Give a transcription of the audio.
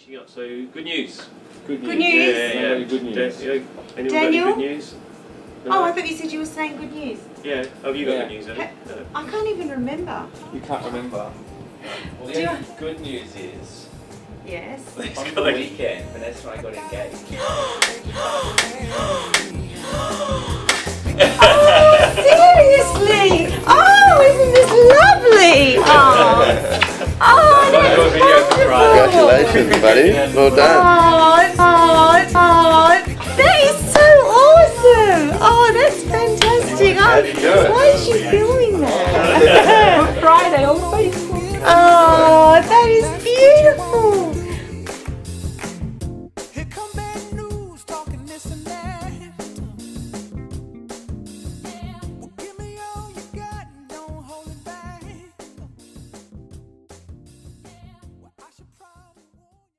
finishing up. So good news. Good news. Good news. Yeah, yeah. Very good news. Da- yeah. Anyone got any Daniel? good news? Oh, no? Oh, I thought you said you were saying good news. Yeah. Have you got Yeah. good news? Then? Ha- No. I can't even remember. You can't remember. Well, the you- good news is Yes. on the weekend, Vanessa and I got engaged. Congratulations, buddy. Well done. Oh, oh, oh, that is so awesome! Oh, that's fantastic! How'd you do it? Why is she filming that? Friday on Facebook. Oh,